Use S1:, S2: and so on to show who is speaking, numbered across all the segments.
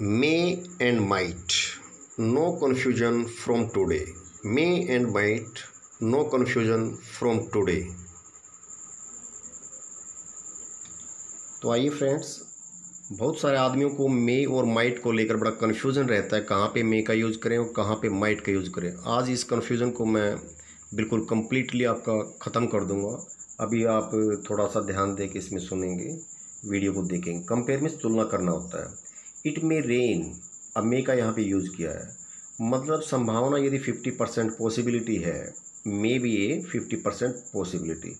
S1: and might, no confusion from today. May and might, no confusion from today. तो आइए friends बहुत सारे आदमियों को मे और माइट को लेकर बड़ा कन्फ्यूज़न रहता है। कहाँ पे मे का यूज़ करें और कहाँ पे माइट का यूज़ करें? आज इस कन्फ्यूज़न को मैं बिल्कुल कम्प्लीटली आपका ख़त्म कर दूँगा। अभी आप थोड़ा सा ध्यान दे के इसमें सुनेंगे वीडियो को देखेंगे। कंपेयर में तुलना करना होता है। इट मे रेन अब मे का यहाँ पे यूज़ किया है। मतलब संभावना यदि फिफ्टी परसेंट पॉसिबिलिटी है may be a fifty percent possibility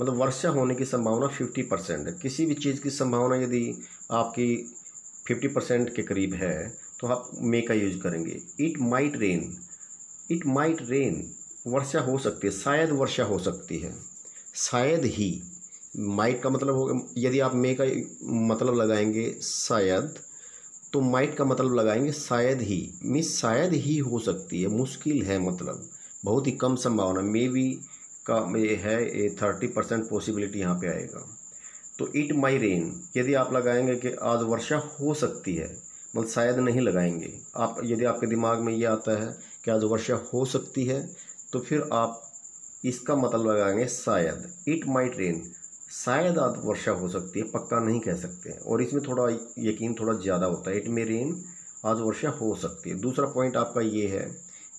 S1: मतलब वर्षा होने की संभावना फिफ्टी परसेंट है। किसी भी चीज़ की संभावना यदि आपकी फिफ्टी परसेंट के करीब है तो आप मे का यूज़ करेंगे। It might rain it might rain वर्षा हो सकती है। शायद वर्षा हो सकती है। शायद ही। माइट का मतलब होगा, यदि आप मे का मतलब लगाएँगे, शायद तो माइट का मतलब लगाएँगे शायद ही मीन्स शायद ही हो सकती है, मुश्किल है मतलब बहुत ही कम संभावना मे बी का ये है, ये थर्टी परसेंट पॉसिबिलिटी यहाँ पे आएगा। तो इट माई रेन यदि आप लगाएँगे कि आज वर्षा हो सकती है मतलब शायद नहीं लगाएँगे, आप, यदि आपके दिमाग में ये आता है कि आज वर्षा हो सकती है तो फिर आप इसका मतलब लगाएँगे शायद इट माइट रेन शायद आज वर्षा हो सकती है, पक्का नहीं कह सकते और इसमें थोड़ा यकीन थोड़ा ज़्यादा होता है। इट मे रेन आज वर्षा हो सकती है। दूसरा पॉइंट आपका ये है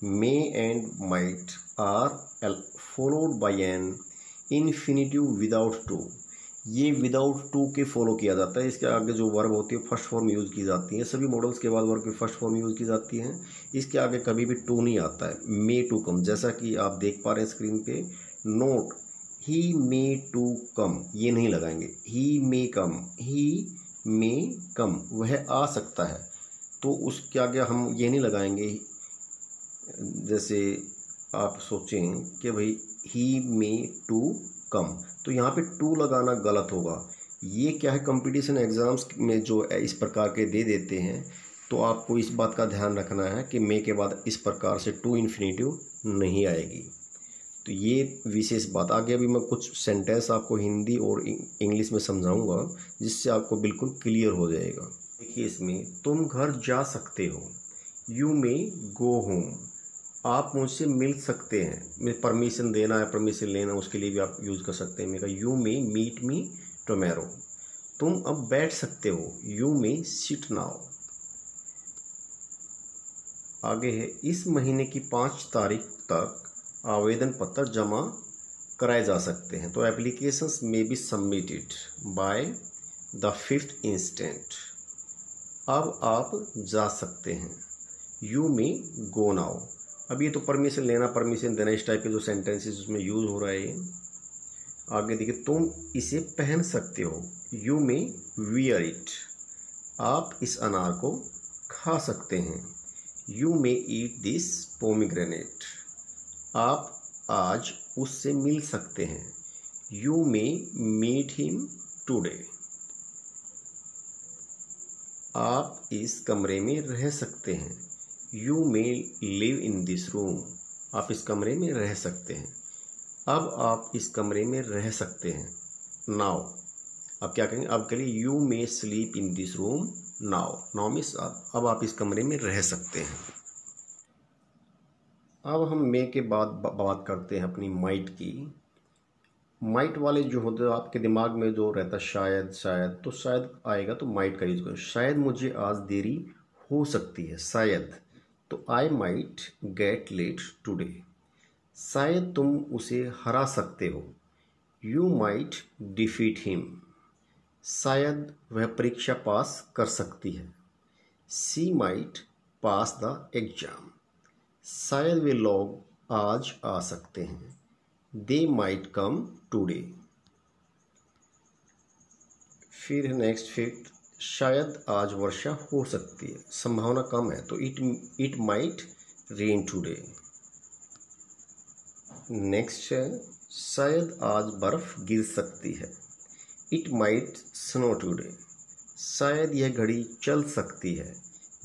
S1: may and might are all followed by an infinitive without to ये विदाउट टू के फॉलो किया जाता है। इसके आगे जो वर्ब होती है फ़र्स्ट फॉर्म यूज़ की जाती है। सभी मॉडल्स के बाद वर्ब की फ़र्स्ट फॉर्म यूज़ की जाती है। इसके आगे कभी भी टू नहीं आता है। मे टू कम जैसा कि आप देख पा रहे हैं स्क्रीन पे note he may to come ये नहीं लगाएँगे. ही मे कम ही मे कम वह आ सकता है. तो उसके आगे हम ये नहीं लगाएँगे. जैसे आप सोचें कि भाई ही मे टू कम तो यहाँ पे टू लगाना गलत होगा. ये क्या है कंपटीशन एग्ज़ाम्स में जो इस प्रकार के दे देते हैं? तो आपको इस बात का ध्यान रखना है कि मे के बाद इस प्रकार से टू इन्फिनेटिव नहीं आएगी. तो ये विशेष बात। आगे अभी मैं कुछ सेंटेंस आपको हिंदी और इंग्लिश में समझाऊँगा, जिससे आपको बिल्कुल क्लियर हो जाएगा। देखिए इसमें, तुम घर जा सकते हो। यू मे गो होम आप मुझसे मिल सकते हैं। मैं परमिशन देना है परमिशन लेना, उसके लिए भी आप यूज़ कर सकते हैं। मेरा यू मे मीट मी टोमेरो तुम अब बैठ सकते हो। यू मे सिट नाउ आगे है, इस महीने की पाँच तारीख तक आवेदन पत्र जमा कराए जा सकते हैं। तो एप्लीकेशंस में be submitted by the fifth instant अब आप जा सकते हैं। यू मे गो नाउ अब ये तो परमिशन लेना परमिशन देना, इस टाइप के जो सेंटेंसेस उसमें यूज़ हो रहे हैं। आगे देखिए, तुम इसे पहन सकते हो। यू मे वियर इट आप इस अनार को खा सकते हैं। You may eat this pomegranate आप आज उससे मिल सकते हैं। You may meet him today आप इस कमरे में रह सकते हैं। You may live in this room आप इस कमरे में रह सकते हैं। अब आप इस कमरे में रह सकते हैं। नाउ अब क्या कहेंगे? अब करिए you may sleep in this room now now miss अब आप इस कमरे में रह सकते हैं। अब हम मे के बाद बात करते हैं अपनी माइट की। माइट वाले जो होते हैं, आपके दिमाग में जो रहता है, शायद शायद तो शायद आएगा तो माइट का यूज़ करो। शायद मुझे आज देरी हो सकती है, शायद। तो I might get late today शायद तुम उसे हरा सकते हो। यू माइट डिफीट हिम शायद वह परीक्षा पास कर सकती है। She might pass the exam शायद वे लोग आज आ सकते हैं। दे माइट कम टूडे फिर नेक्स्ट फिफ्थ शायद आज वर्षा हो सकती है। संभावना कम है तो it it might rain today next है, शायद आज बर्फ़ गिर सकती है। इट माइट स्नो टूडे शायद यह घड़ी चल सकती है।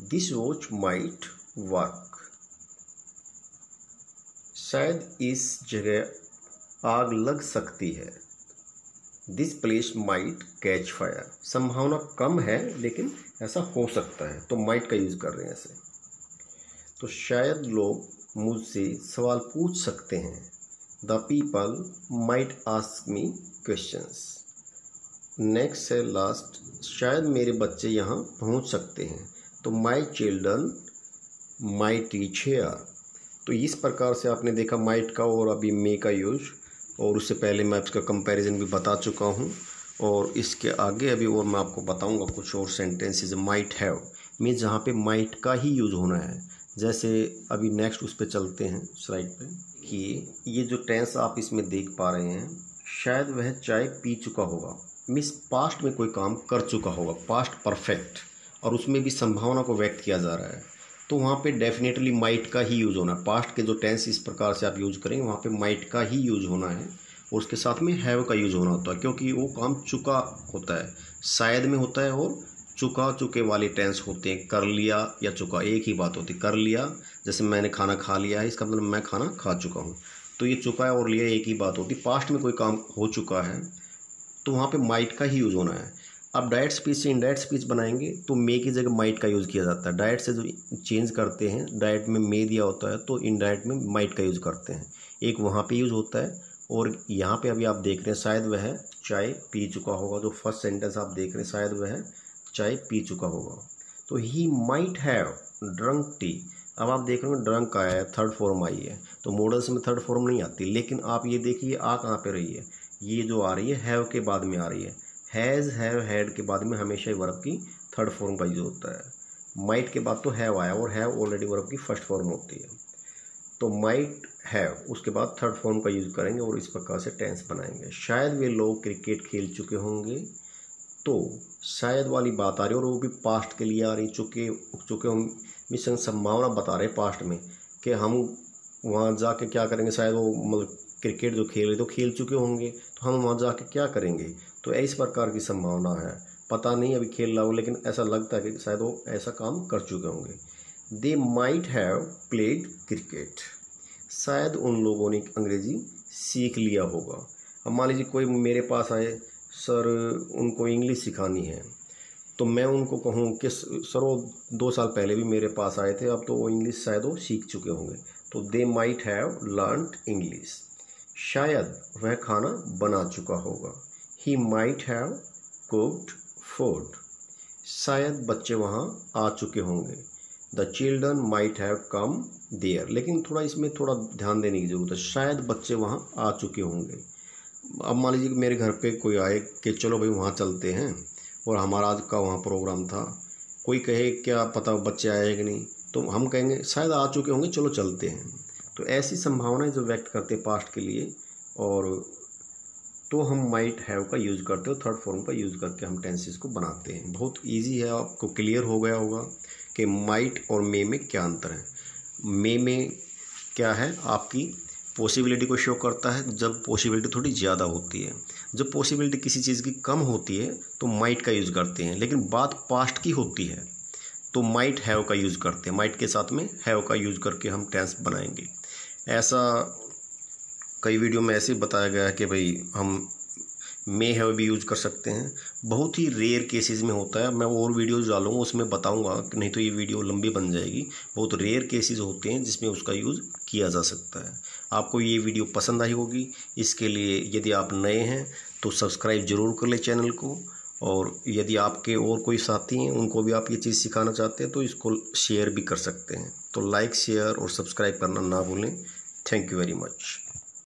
S1: दिस वॉच माइट वर्क शायद इस जगह आग लग सकती है। This place might catch fire संभावना कम है, लेकिन ऐसा हो सकता है। तो माइट का यूज़ कर रहे हैं ऐसे। तो शायद लोग मुझसे सवाल पूछ सकते हैं। The people might ask me questions next है लास्ट शायद मेरे बच्चे यहाँ पहुँच सकते हैं। तो my children might reach here तो इस प्रकार से आपने देखा माइट का और अभी मे का यूज़, और उससे पहले मैं इसका कंपैरिजन भी बता चुका हूँ, और इसके आगे अभी और मैं आपको बताऊँगा कुछ और सेंटेंसेस माइट हैव मीन जहाँ पे माइट का ही यूज़ होना है। जैसे अभी नेक्स्ट उस पर चलते हैं स्लाइड पे, कि ये जो टेंस आप इसमें देख पा रहे हैं, शायद वह चाय पी चुका होगा। मीन्स पास्ट में कोई काम कर चुका होगा पास्ट परफेक्ट और उसमें भी संभावना को व्यक्त किया जा रहा है। तो वहाँ पे डेफिनेटली माइट का ही यूज़ होना है। पास्ट के जो टेंस इस प्रकार से आप यूज़ करेंगे, वहाँ पे माइट का ही यूज़ होना है और उसके साथ में हैव का यूज़ होना होता है, क्योंकि वो काम चुका होता है। शायद में होता है और चुका चुके वाले टेंस होते हैं। कर लिया या चुका, एक ही बात होती है। कर लिया, जैसे मैंने खाना खा लिया है, इसका मतलब मैं खाना खा चुका हूँ। तो ये चुका है और लिया एक ही बात होती पास्ट में कोई काम हो चुका है तो वहाँ पे माइट का ही यूज़ होना है। अब डायरेक्ट स्पीच से इनडायरेक्ट स्पीच बनाएँगे तो मे की जगह माइट का यूज़ किया जाता है। डायरेक्ट से जो चेंज करते हैं डायरेक्ट में मे दिया होता है तो इनडायरेक्ट में माइट का यूज़ करते हैं। एक वहाँ पे यूज़ होता है, और यहाँ पे अभी आप देख रहे हैं, शायद वह चाय पी चुका होगा। जो फ़र्स्ट सेंटेंस आप देख रहे हैं, शायद वह चाय पी चुका होगा। तो he might have drunk tea अब आप देख रहे हो ड्रंक आया है थर्ड फॉर्म आई है। तो मॉडल्स में थर्ड फॉर्म नहीं आती, लेकिन आप ये देखिए आ कहाँ पे रही है ये जो आ रही है हैव के बाद में आ रही है। हैज़ हैव हैड के बाद में हमेशा ही वर्ब की थर्ड फॉर्म का यूज़ होता है। माइट के बाद तो हैव आया और हैव ऑलरेडी वर्ब की फ़र्स्ट फॉर्म होती है। तो माइट हैव उसके बाद थर्ड फॉर्म का यूज़ करेंगे और इस प्रकार से टेंस बनाएँगे। शायद वे लोग क्रिकेट खेल चुके होंगे तो शायद वाली बात आ रही है और वो भी पास्ट के लिए आ रही, चुके चुके हम मिशन संभावना बता रहे पास्ट में कि हम वहाँ जाके क्या करेंगे, शायद वो मतलब क्रिकेट जो खेल रहे तो खेल चुके होंगे तो हम वहाँ जाके क्या करेंगे? तो इस प्रकार की संभावना है। पता नहीं अभी खेल रहा हो, लेकिन ऐसा लगता है कि शायद वो ऐसा काम कर चुके होंगे। They might have played cricket शायद उन लोगों ने अंग्रेज़ी सीख लिया होगा। अब मान लीजिए कोई मेरे पास आए, सर, उनको इंग्लिश सिखानी है तो मैं उनको कहूँ कि सर, वो दो साल पहले भी मेरे पास आए थे, अब तो वो इंग्लिश शायद वो सीख चुके होंगे। तो they might have learn English शायद वह खाना बना चुका होगा। He might have cooked food शायद बच्चे वहाँ आ चुके होंगे। The children might have come there लेकिन थोड़ा इसमें थोड़ा ध्यान देने की ज़रूरत है। शायद बच्चे वहाँ आ चुके होंगे। अब मान लीजिए मेरे घर पे कोई आए कि चलो भाई वहाँ चलते हैं और हमारा आज का वहाँ प्रोग्राम था। कोई कहे क्या पता बच्चे आए कि नहीं? तो हम कहेंगे, शायद आ चुके होंगे, चलो चलते हैं। तो ऐसी संभावनाएँ जो व्यक्त करते पास्ट के लिए और तो हम माइट हैव का यूज़ करते हो थर्ड फॉर्म का यूज़ करके हम टेंसेस को बनाते हैं। बहुत इजी है, आपको क्लियर हो गया होगा कि माइट और मे में क्या अंतर है। मे में क्या है? आपकी पॉसिबिलिटी को शो करता है, जब पॉसिबिलिटी थोड़ी ज़्यादा होती है। जब पॉसिबिलिटी किसी चीज़ की कम होती है तो माइट का यूज़ करते हैं। लेकिन बात पास्ट की होती है तो माइट हैव का यूज़ करते हैं। माइट के साथ में हैव का यूज़ करके हम टेंस बनाएँगे। ऐसा कई वीडियो में ऐसे बताया गया है कि भाई हम मे हैव भी यूज़ कर सकते हैं। बहुत ही रेयर केसेस में होता है। मैं और वीडियोज़ डालूँगा, उसमें बताऊँगा नहीं तो ये वीडियो लंबी बन जाएगी। बहुत रेयर केसेस होते हैं जिसमें उसका यूज़ किया जा सकता है। आपको ये वीडियो पसंद आई होगी। इसके लिए यदि आप नए हैं तो सब्सक्राइब ज़रूर कर लें चैनल को। और यदि आपके और कोई साथी हैं, उनको भी आप ये चीज़ सिखाना चाहते हैं तो इसको शेयर भी कर सकते हैं। तो लाइक शेयर और सब्सक्राइब करना ना भूलें। Thank you very much